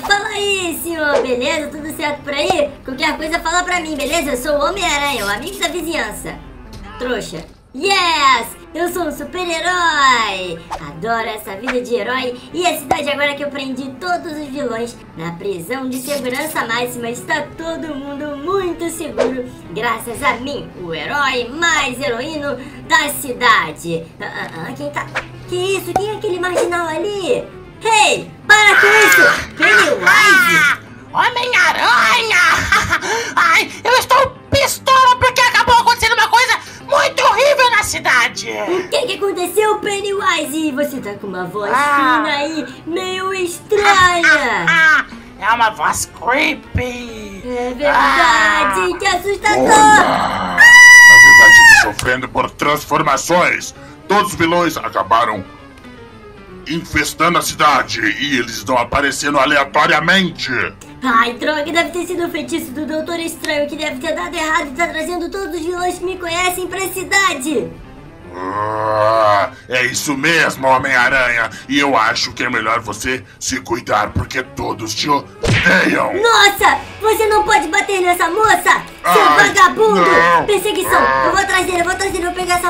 Fala aí, senhor, beleza? Tudo certo por aí? Qualquer coisa fala pra mim, beleza? Eu sou o Homem-Aranha, o amigo da vizinhança. Trouxa. Yes! Eu sou um super-herói! Adoro essa vida de herói e a cidade agora que eu prendi todos os vilões na prisão de segurança máxima está todo mundo muito seguro graças a mim, o herói mais heroíno da cidade. Ah, ah, ah, quem tá... Que isso? Quem é aquele marginal ali? Hey! Para com isso! Pennywise! Homem-Aranha! Ai, eu estou pistola porque acabou acontecendo uma coisa muito horrível na cidade! O que que aconteceu, Pennywise? Você tá com uma voz Ah. fina aí, meio estranha. Ah, é uma voz creepy! É verdade, que assustador. Na verdade, eu tô sofrendo por transformações. Todos os vilões acabaram infestando a cidade e eles estão aparecendo aleatoriamente. Ai, droga, deve ter sido o feitiço do Doutor Estranho que deve ter dado errado e tá trazendo todos os vilões que me conhecem pra cidade. Ah, é isso mesmo, Homem-Aranha. E eu acho que é melhor você se cuidar, porque todos te odeiam. Nossa, você não pode bater nessa moça, seu Ai, vagabundo. não. Perseguição, Ah. eu vou atrás dele, eu vou atrás dele, eu vou pegar essa.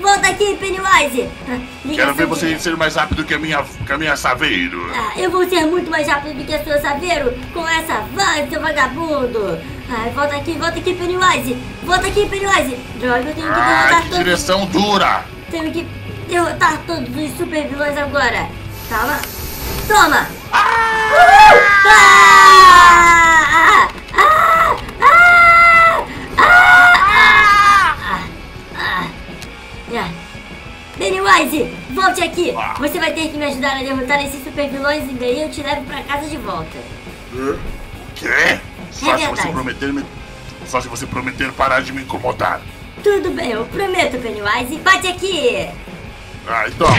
Volta aqui, Pennywise. Ah, ligação Quero ver de- você ser mais rápido que a minha, que a minha Saveiro. Ah, eu vou ser muito mais rápido do que a sua Saveiro com essa van, seu vagabundo! Ai, volta aqui, volta aqui, Pennywise! Volta aqui, Pennywise! Droga, eu tenho que derrotar Ah, que todos... direção dura. Tenho que derrotar todos os super vilões agora! Calma! Toma! Ah! Ah! Ah! Pennywise, volte aqui! Você vai ter que me ajudar a derrotar esses super vilões e daí eu te levo pra casa de volta. Quê? Só É se você prometer me... Só se você prometer parar de me incomodar. Tudo bem, eu prometo, Pennywise. Bate aqui! Ai, toma.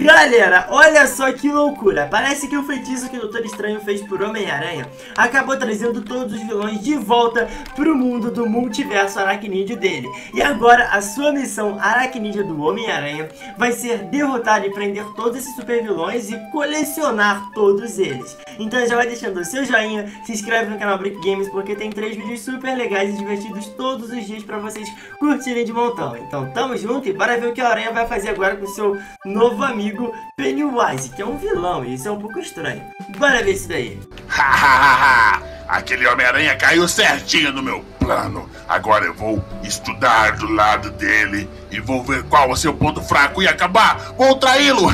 Galera, olha só que loucura! Parece que o feitiço que o Doutor Estranho fez por Homem-Aranha acabou trazendo todos os vilões de volta pro mundo do multiverso aracnídeo dele. E agora a sua missão aracnídea do Homem-Aranha vai ser derrotar e prender todos esses super vilões e colecionar todos eles. Então já vai deixando o seu joinha, se inscreve no canal Brick Games porque tem três vídeos super legais e divertidos todos os dias pra vocês curtirem de montão. Então tamo junto e bora ver o que a Aranha vai fazer agora com seu novo amigo Pennywise, que é um vilão e isso é um pouco estranho. Bora ver isso daí. Aquele Homem-Aranha caiu certinho no meu plano. Agora eu vou estudar do lado dele e vou ver qual é o seu ponto fraco e acabar. Vou traí-lo,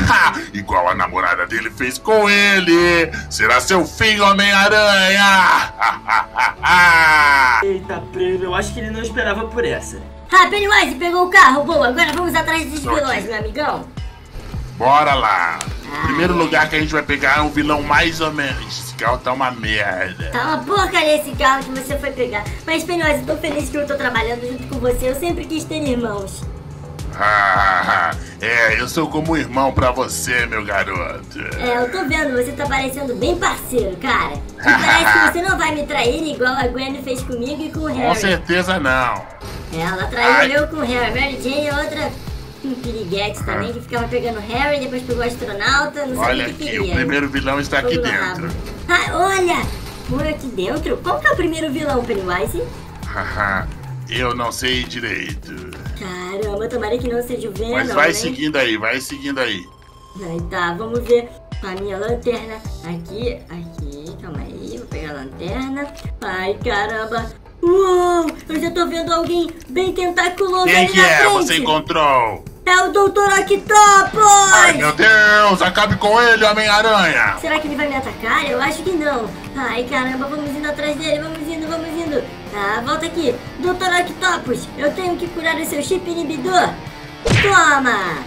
igual a namorada dele fez com ele. Será seu fim, Homem-Aranha. Eita, preso, eu acho que ele não esperava por essa. Ah, Pennywise pegou o carro! Boa, agora vamos atrás desses vilões, meu amigão! Bora lá. Primeiro lugar que a gente vai pegar é um vilão mais ou menos. Esse carro tá uma merda. Tá uma porcaria esse carro que você foi pegar. Mas, Pennywise, eu tô feliz que eu tô trabalhando junto com você. Eu sempre quis ter irmãos. é, eu sou como um irmão pra você, meu garoto. É, eu tô vendo, você tá parecendo bem parceiro, cara. E parece que você não vai me trair igual a Gwen fez comigo e com o Com Harry. certeza não. Ela traiu Ai. eu com o Harry. Mary Jane é outra um piriguete também, que ficava pegando Harry, depois pegou o astronauta, não Olha sabia o que aqui, queria. o primeiro vilão está aqui Fogo dentro. Ah, olha! Foi aqui dentro? Qual que é o primeiro vilão, Pennywise? Haha, eu não sei direito. Caramba, tomara que não seja o Venom, Mas vai né? seguindo aí, vai seguindo aí. Aí tá, vamos ver a minha lanterna. Aqui, aqui, calma aí, vou pegar a lanterna. Ai, caramba. Uou, eu já tô vendo alguém bem tentaculoso Quem ali que na é? frente. Você encontrou? É o Dr. Octopus! Ai, meu Deus, acabe com ele, Homem-Aranha! Será que ele vai me atacar? Eu acho que não. Ai, caramba, vamos indo atrás dele, vamos indo, vamos indo. Ah, volta aqui. Dr. Octopus, eu tenho que curar o seu chip inibidor. Toma!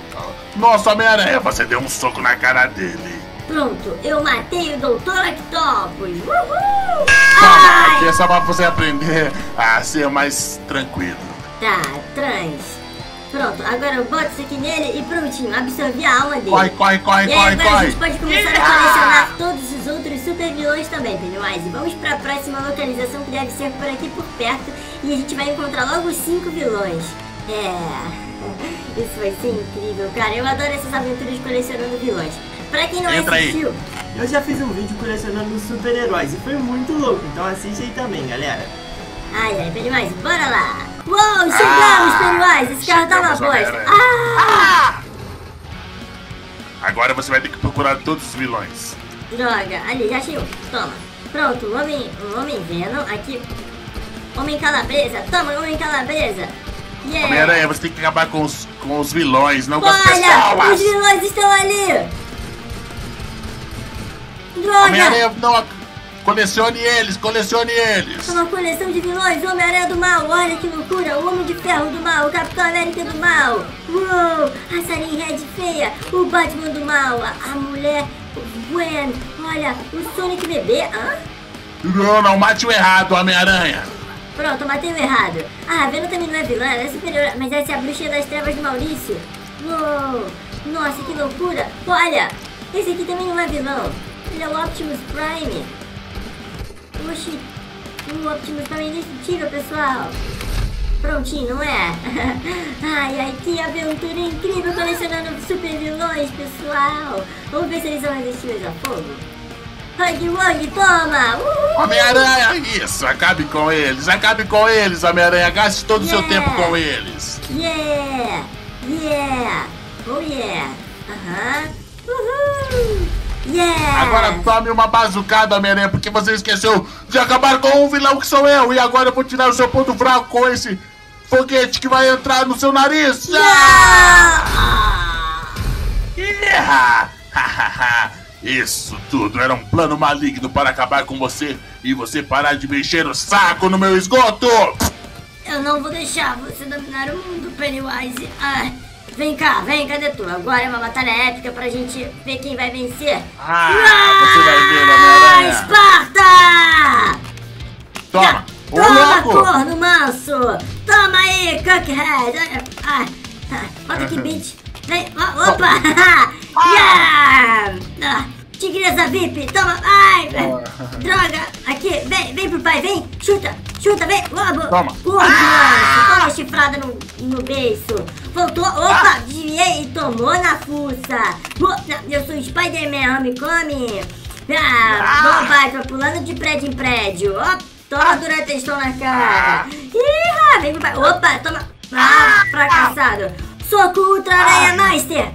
Nossa, Homem-Aranha, você deu um soco na cara dele. Pronto, eu matei o Dr. Octopus. Uhul! Toma, Ai! aqui é só pra você aprender a ser mais tranquilo. Tá, trans. Pronto, agora eu boto isso aqui nele e prontinho, absorvi a alma dele. Corre, corre, corre, E aí corre, agora a corre. gente pode começar a colecionar todos os outros super vilões também, Pennywise. Vamos pra próxima localização que deve ser por aqui por perto e a gente vai encontrar logo cinco vilões. É, isso vai ser incrível, cara. Eu adoro essas aventuras colecionando vilões. Pra quem não Entra aí. assistiu, eu já fiz um vídeo colecionando super-heróis e foi muito louco, então assiste aí também, galera. Ai, ai, Pennywise, bora lá! Uou, chegamos, Ah, Pennywise! Esse carro tá uma chegamos, bosta! Ah! Ah! Agora você vai ter que procurar todos os vilões. Droga, ali, já achei um. Toma. Pronto, o homem, o homem Venom, aqui. Homem Calabresa, toma, homem Calabresa! Yeah! Homem-Aranha, você tem que acabar com os, com os vilões, não com as Olha, os pessoas. vilões estão ali! Droga! Homem-Aranha, não. Colecione eles, colecione eles. É uma coleção de vilões, Homem-Aranha do Mal, olha que loucura, o Homem de Ferro do Mal, o Capitão América do Mal, uou, a Sarin Red feia, o Batman do Mal, a, a mulher, o Gwen, olha, o Sonic bebê, hã? Não, não mate o errado, Homem-Aranha. Pronto, matei o errado. Ah, a Venom também não é vilã, ela é superior, mas essa é a bruxa das trevas de Maurício. Uou, nossa, que loucura, olha, esse aqui também não é vilão, ele é o Optimus Prime. Oxi, o Optimus Prime é indestrutível, pessoal. Prontinho, não é? ai, ai, que aventura incrível colecionando super vilões, pessoal. Vamos ver se eles são resistíveis a fogo. Hug Wug, toma! Uhul! Homem-Aranha, isso, acabe com eles, acabe com eles, Homem-Aranha, gaste todo o seu Yeah. tempo com eles. Yeah! Yeah! Oh yeah! Aham! Uhul! Yeah! Agora tome uma bazucada, Homem-Aranha, porque você esqueceu de acabar com um vilão que sou eu, e agora eu vou tirar o seu ponto fraco com esse foguete que vai entrar no seu nariz. Yeah! Yeah! Isso tudo era um plano maligno para acabar com você e você parar de mexer o saco no meu esgoto! Eu não vou deixar você dominar o mundo, Pennywise. Ah, vem cá, vem, cadê tu? Agora é uma batalha épica pra gente ver quem vai vencer. Ah, você vai ver, Ah, Homem-Aranha! Esparta! Toma! Ô Toma, louco! corno manso! Toma aí, Cockhead! Ah, ah, Bota aqui, bitch! Vem, opa! yeah! Ah, tigresa VIP, toma! Ai! Droga! Aqui, vem, vem pro pai, vem! Chuta! Chuta, vem! Lobo! Toma. Corno manso! Toma chifrada no, no beiço! Voltou! Opa! Desviei e tomou na fuça! Eu sou Spider-Man, homem, Ah, bom, pai, pulando de prédio em prédio. Ó, toma duratestão na cara. Ih, vem pro pai. Opa, toma. Ah, fracassado. Soco Ultra Aranha Master.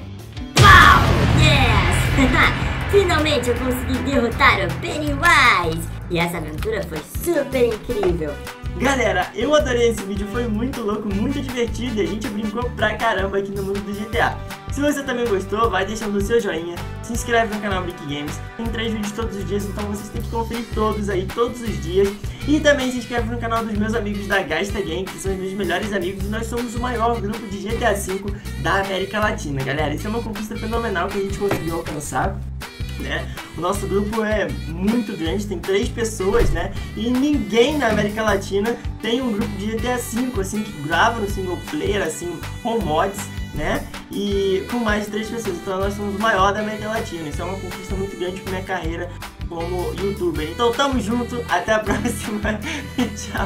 Pau! Yes! Finalmente eu consegui derrotar o Pennywise. E essa aventura foi super incrível. Galera, eu adorei esse vídeo, foi muito louco, muito divertido e a gente brincou pra caramba aqui no mundo do GTA. Se você também gostou, vai deixando o seu joinha, se inscreve no canal Brick Games, tem três vídeos todos os dias, então vocês têm que conferir todos aí, todos os dias. E também se inscreve no canal dos meus amigos da Gasta Game, que são os meus melhores amigos, e nós somos o maior grupo de GTA V da América Latina, galera. Isso é uma conquista fenomenal que a gente conseguiu alcançar né? O nosso grupo é muito grande, tem três pessoas, né? E ninguém na América Latina tem um grupo de GTA V, assim, que grava no single player, assim, com mods, né? E com mais de três pessoas. Então nós somos o maior da América Latina. Isso é uma conquista muito grande pra minha carreira como youtuber. Então tamo junto, até a próxima. Tchau.